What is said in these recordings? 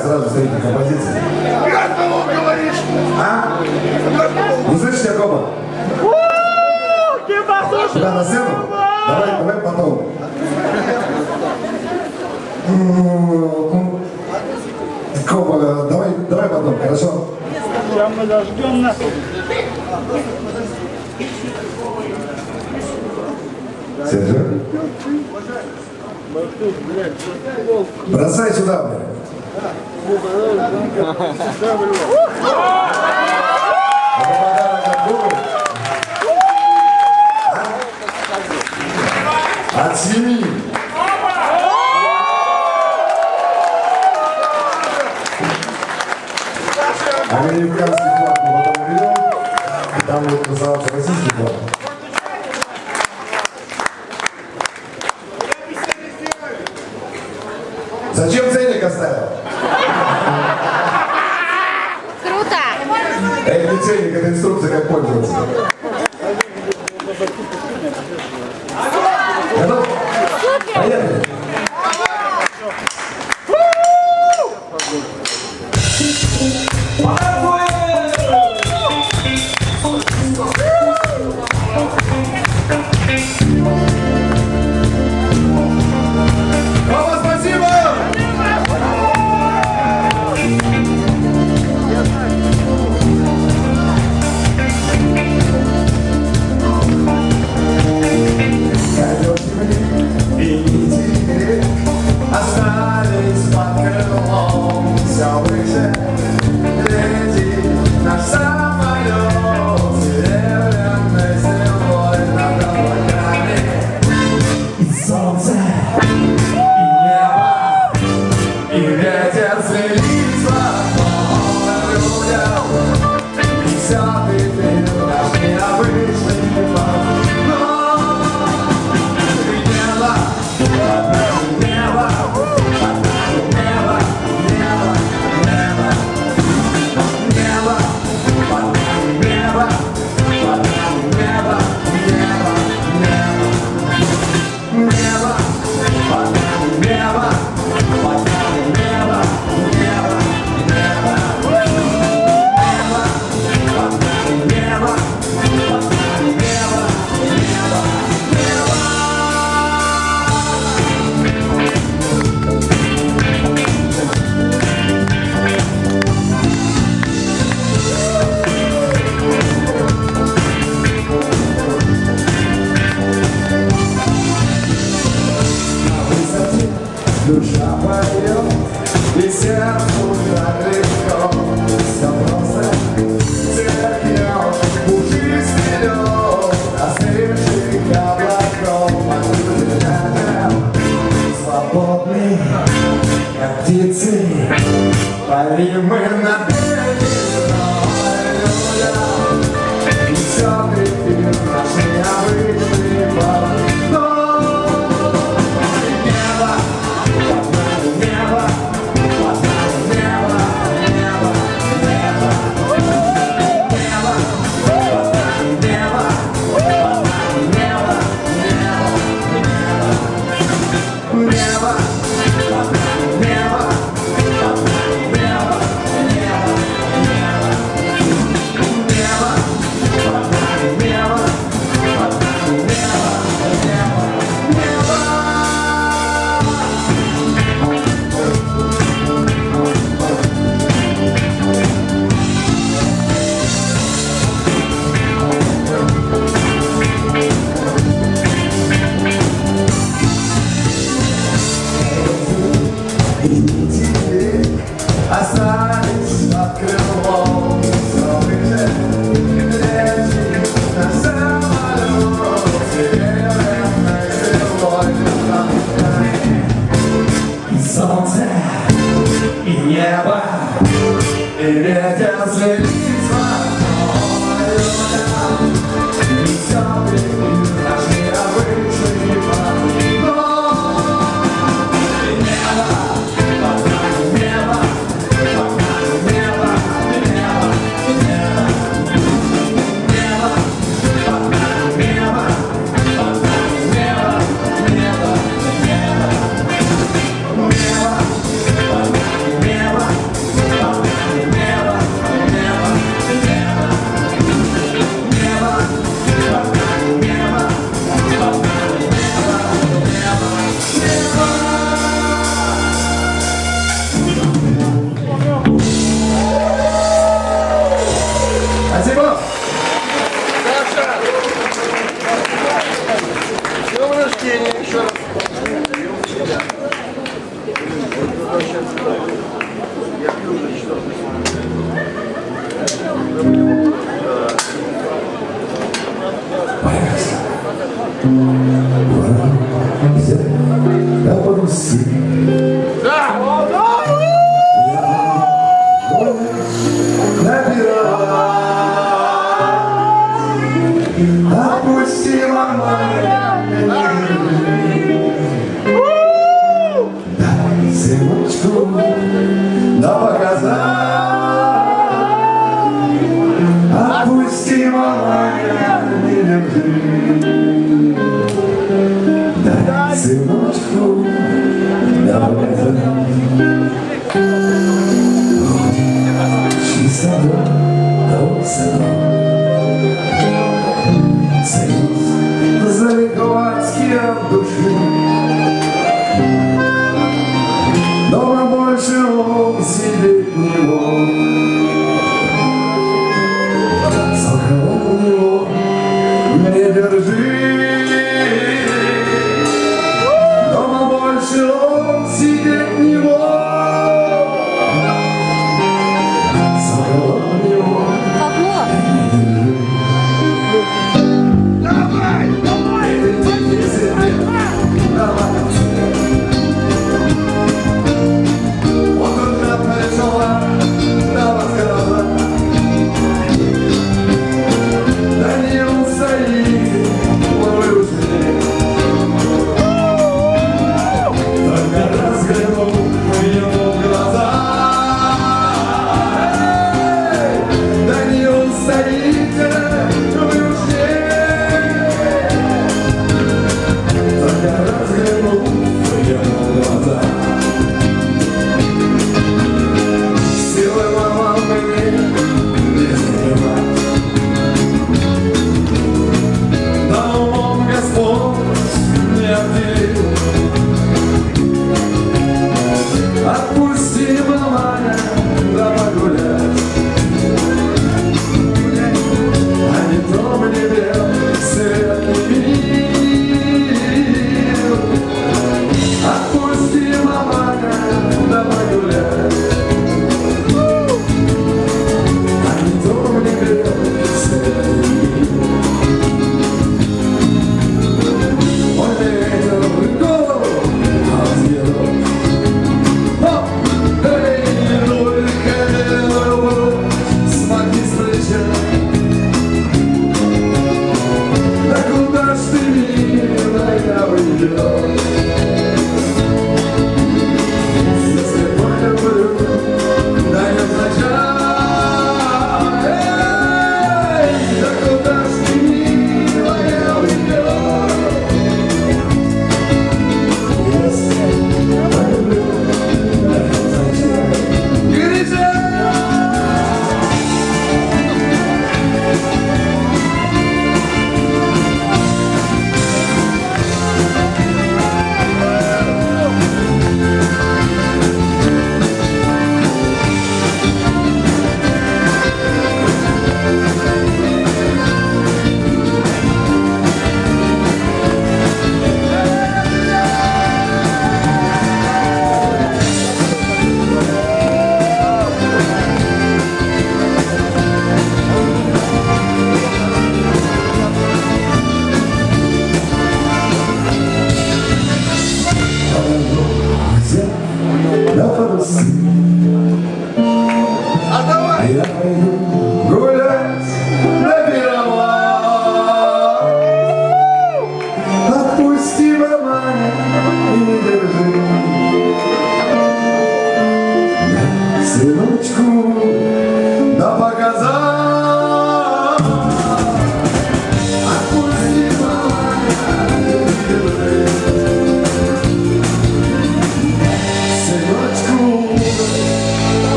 Сразу смотрите композиция. Газову говоришь! А? Не слышите Якоба? Сюда на сцену? Давай, давай потом. Коба, давай, давай потом, хорошо? Сейчас мы дождем нас. Сержа? Бросай сюда, блядь. От семьи. Американский флаг мы потом уведем, там будет называться российский флаг.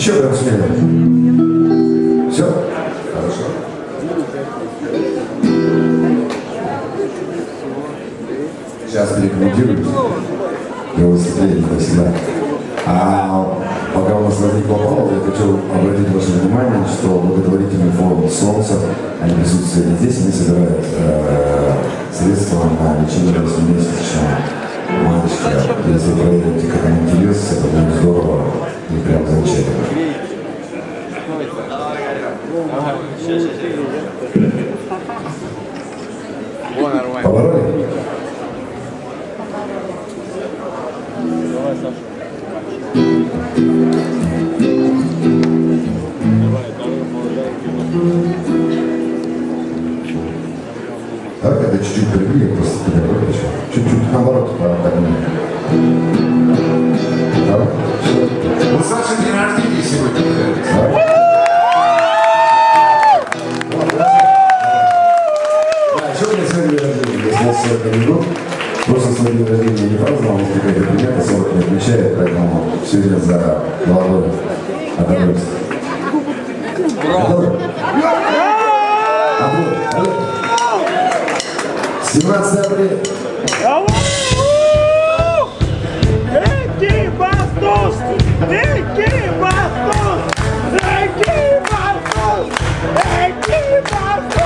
Еще прям смело. Все? Хорошо. Сейчас. Я выступление навсегда. А пока у нас возникла пауза, я хочу обратить ваше внимание, что благотворительный фонд «Солнце», они присутствуют здесь, они собирают э, средства на лечение 8-месячного мальчика. Если проявите как интерес, это будет здорово не прям замечательно. Повороли? Давай это чуть-чуть прибили, просто Чуть-чуть наоборот подогнали. Саша день рождения сегодня. Так. Да, еще у меня сегодня день рождения, я сегодня иду. Просто свой день рождения не праздновал, у какая-то примета, 40 не отмечает, поэтому сегодня за головой? Апрель, апрель. 17 апреля. Эки βαθός, εκεί βαθός, εκεί βαθός, εκεί βαθός.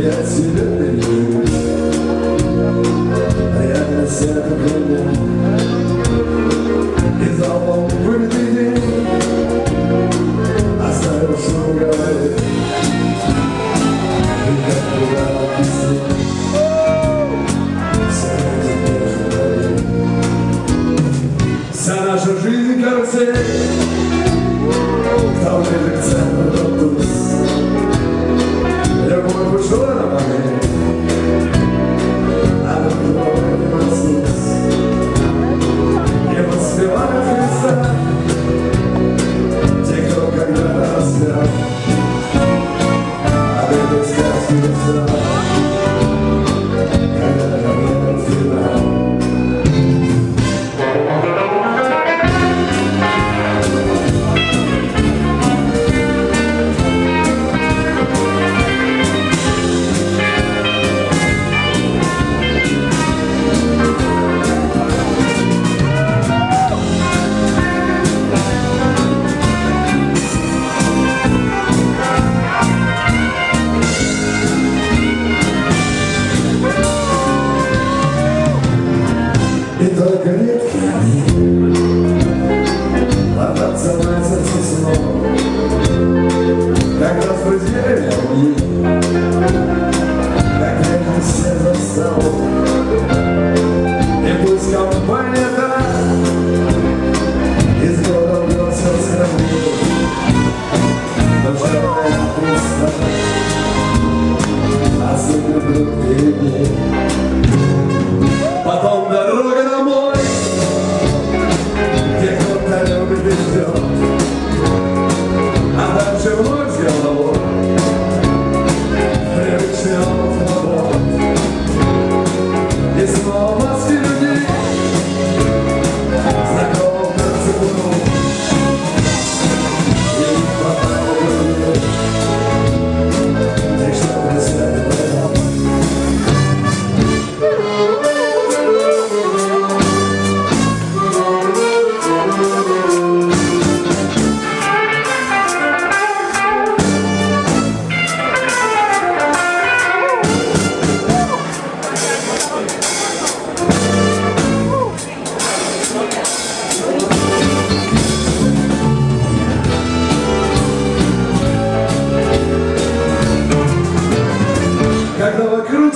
И от себя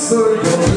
answer your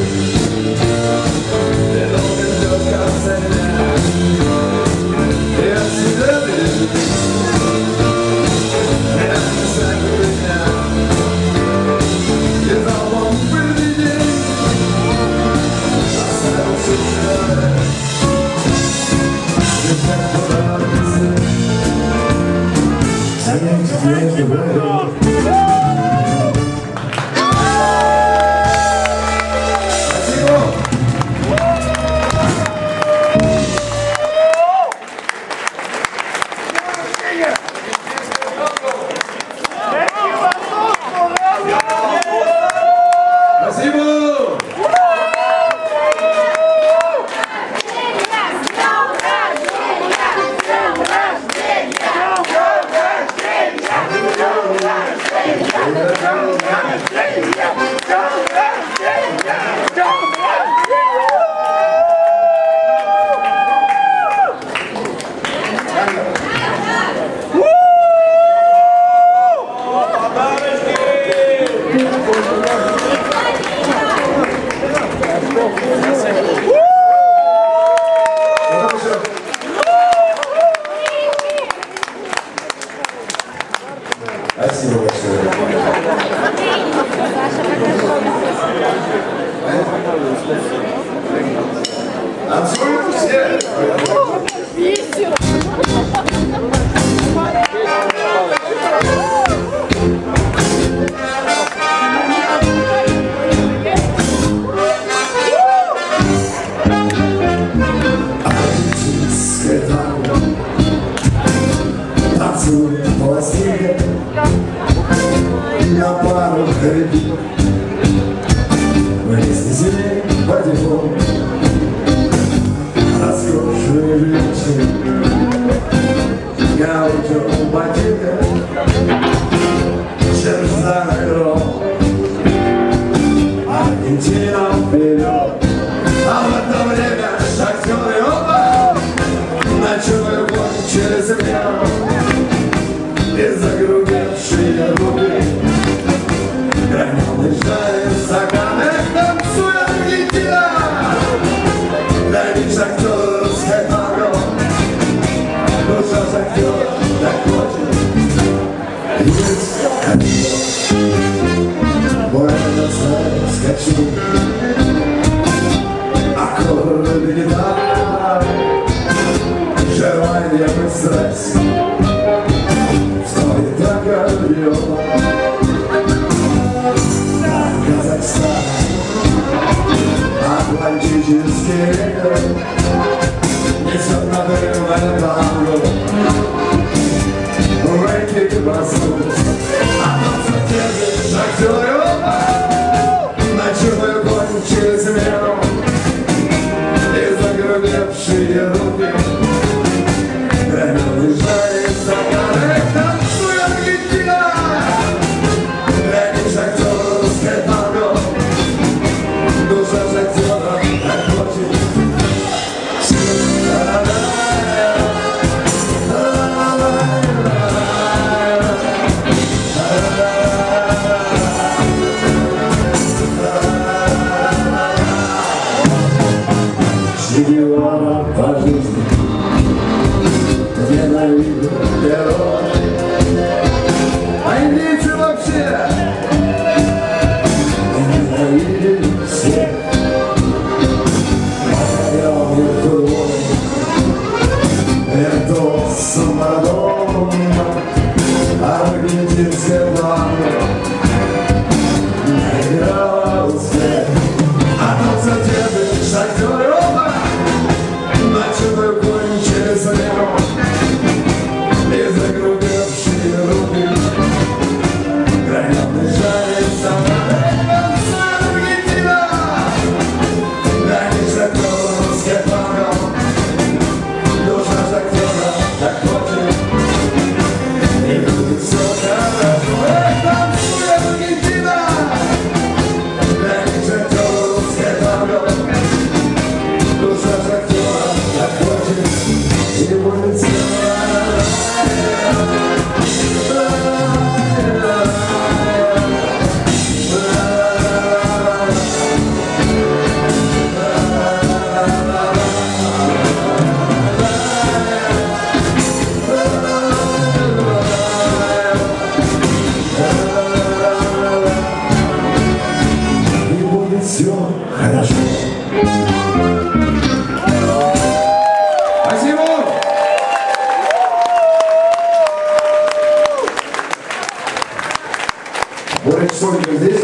Боря Чесовников здесь?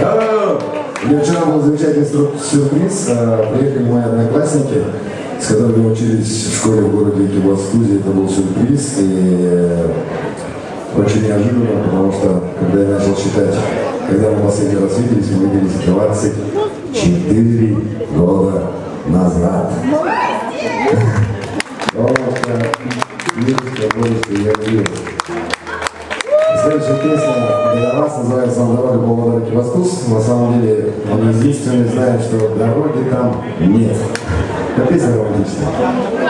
Да! У вчера был замечательный сюрприз. Э, приехали мои одноклассники, с которыми мы учились в школе в городе Кибастузе. Это был сюрприз и э, очень неожиданно, потому что, когда я начал считать, когда мы последний раз виделись, мы виделись 24 года назад. Потому что, ну, я Следующая песня для вас называется «На дороге полгода реки Воскус». На самом деле, мы единственные знаем, что дороги там нет. Это песня романтичная.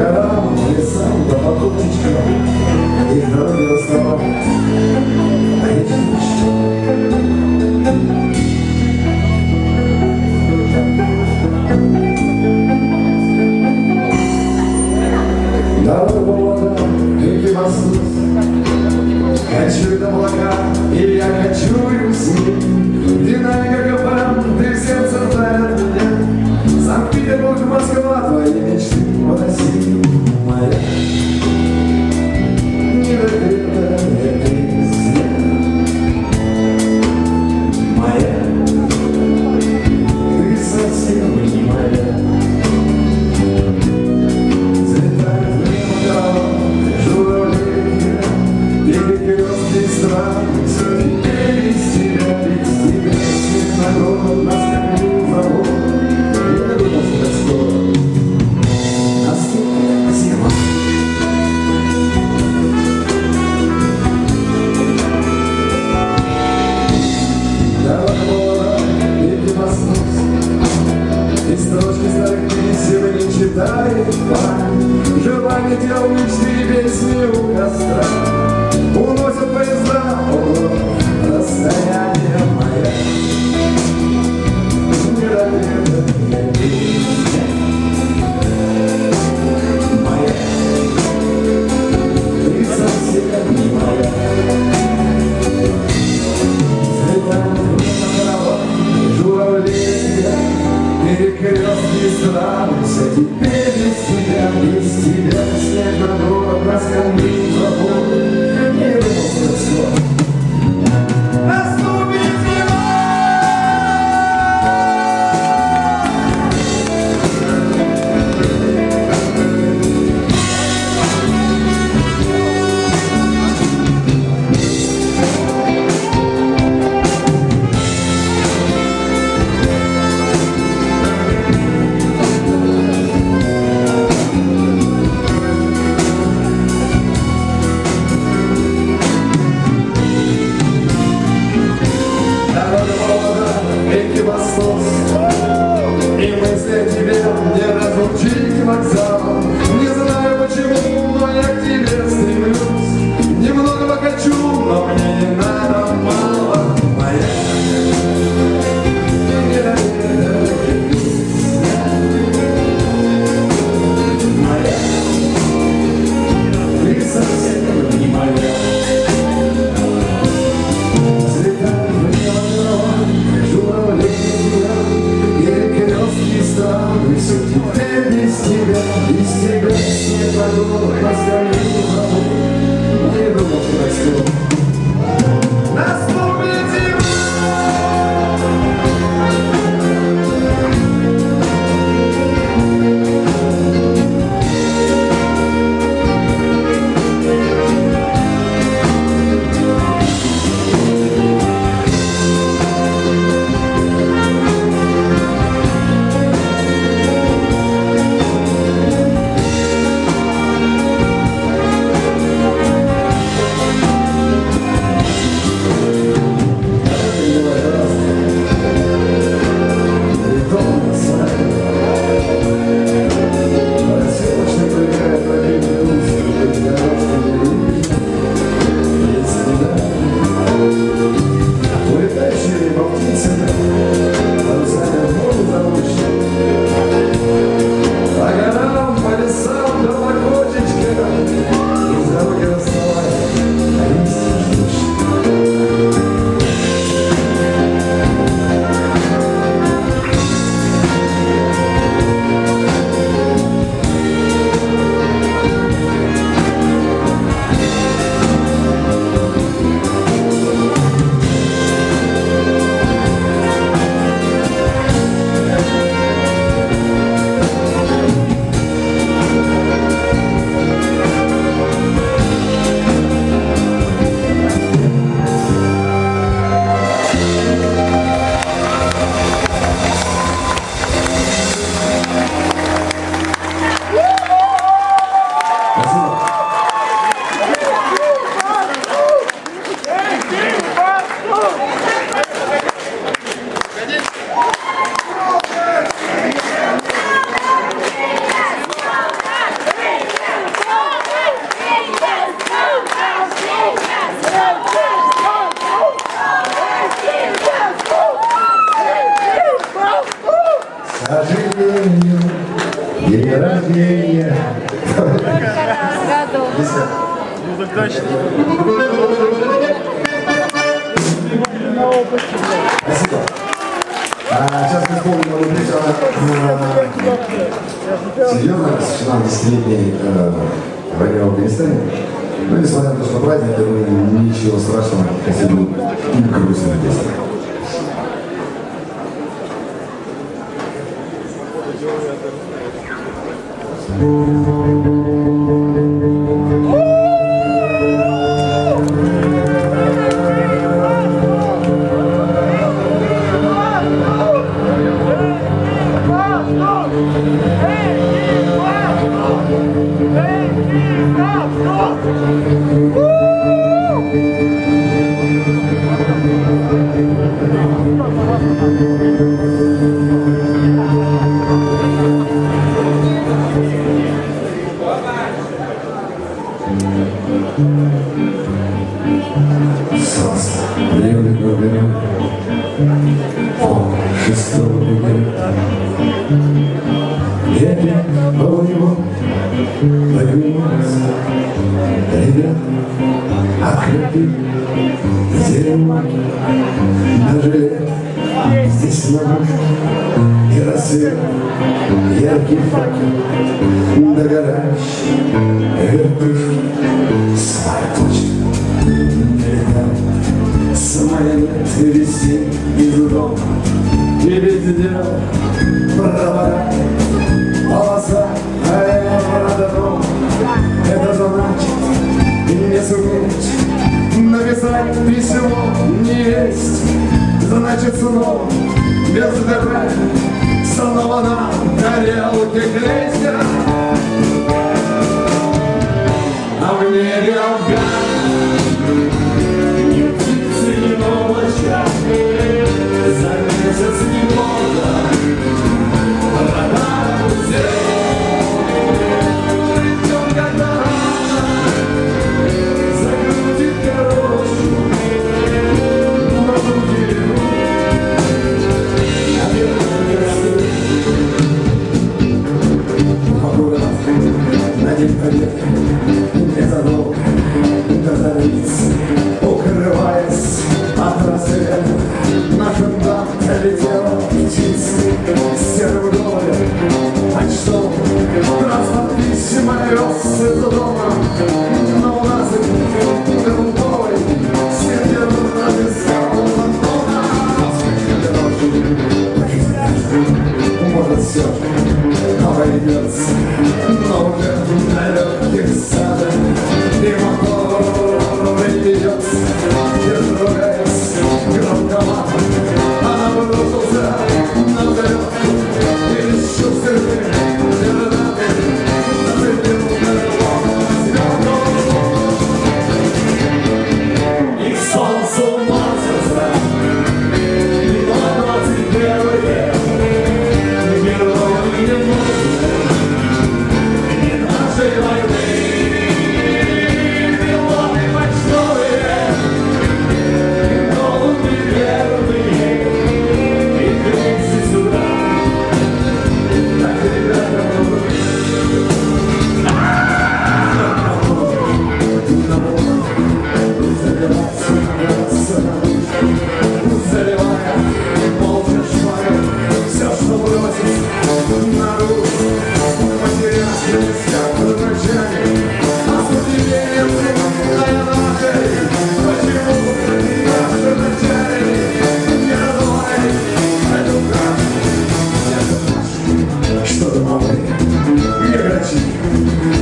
dela нами делают песни у костра Уносят поезда, о, расстояние мое Перекрестки страны, все теперь seja a dor, ser um. Спасибо. Сейчас мы вспомним одну встречу, она серьезная, посвящена десятилетней войне в Афганистане. Ну, несмотря на то, что праздник, я думаю, ничего страшного, если будет и грустная песня.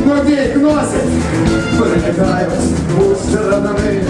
nuo dviejų nosies. Pareidavimas bus randami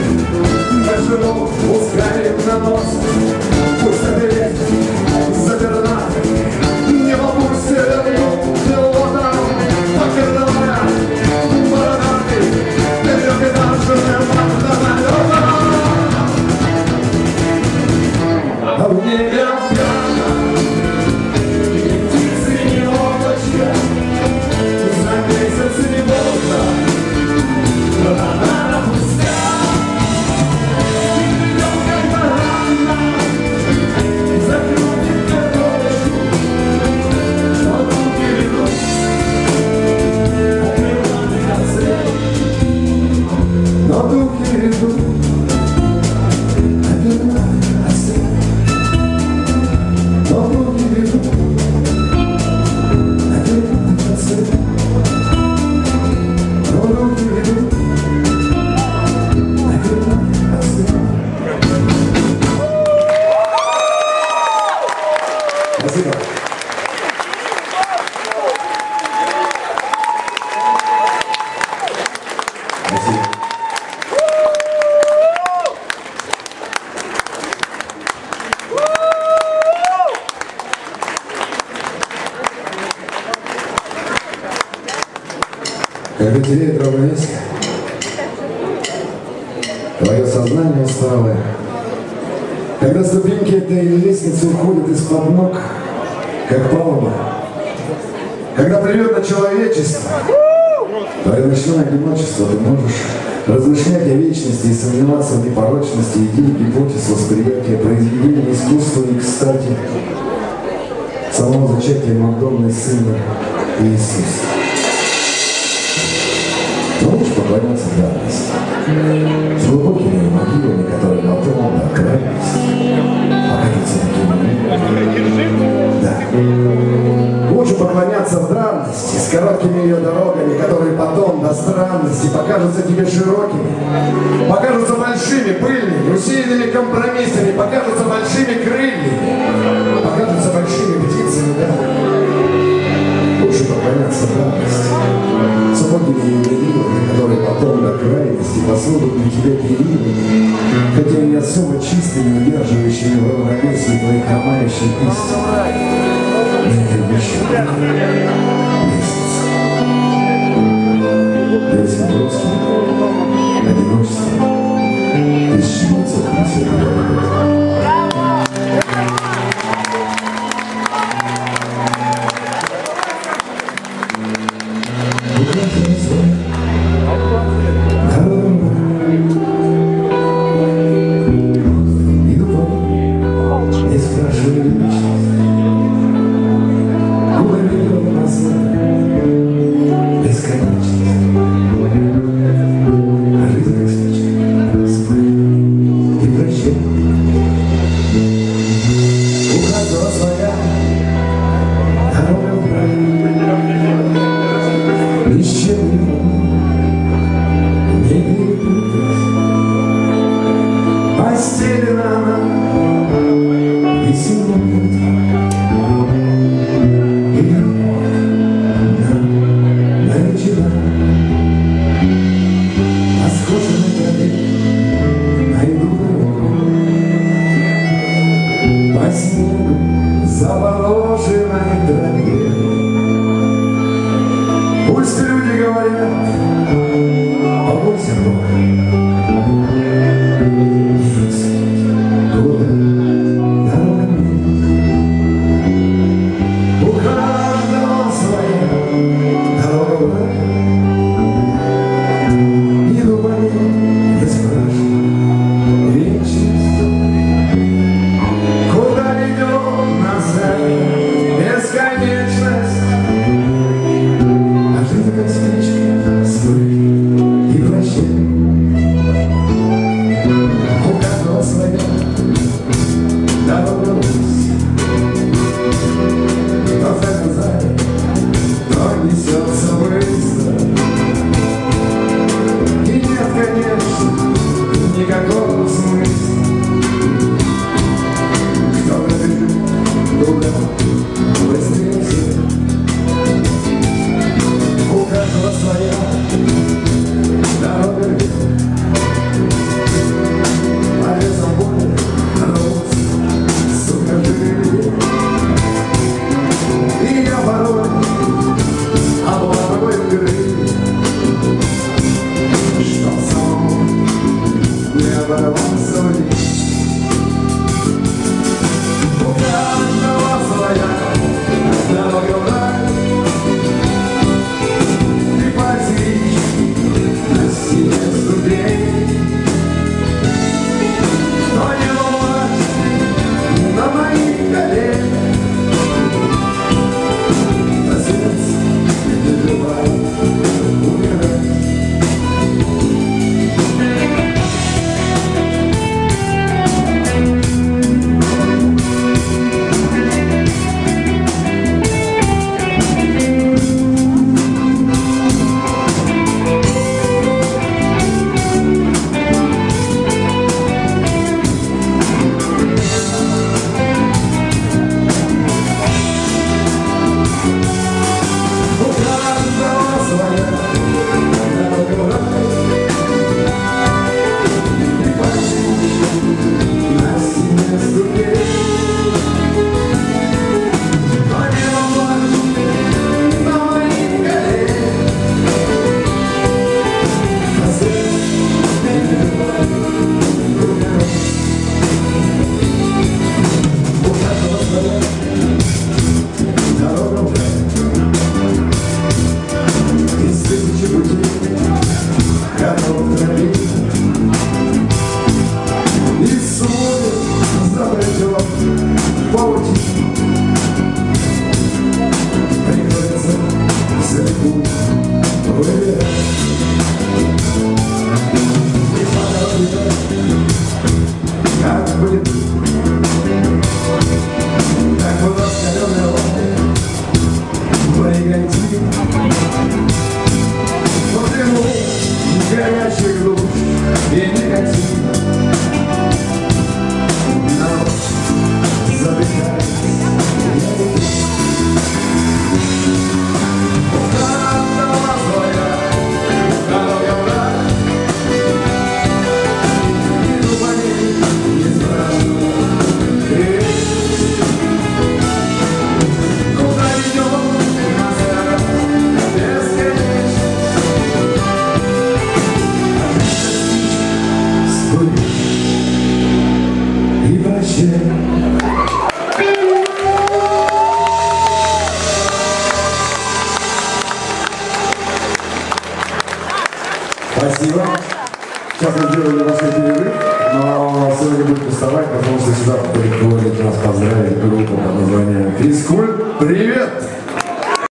теряет равновесие, твое сознание усталое, когда ступеньки этой лестницы уходят из-под ног, как палуба, когда плюет на человечество, твое ночное одиночество, ты можешь размышлять о вечности и сомневаться в непорочности идей, гипотез, восприятия, произведения искусства и, кстати, самого зачатия Мадонны Сына Иисуса. С глубокими могилами, которые потом крайности покажутся такими. Да. Лучше поклоняться данности с короткими ее дорогами, которые потом до странности покажутся тебе широкими, покажутся большими, пыльными, усеянными компромиссами, покажутся большими крыльями, покажутся большими птицами, да. Лучше поклоняться данности ее мерилами, которые потом до крайности посудут на тебя перилами, хотя и особо чистыми, удерживающими в равновесии твои хромающие истины. На этой seu amor.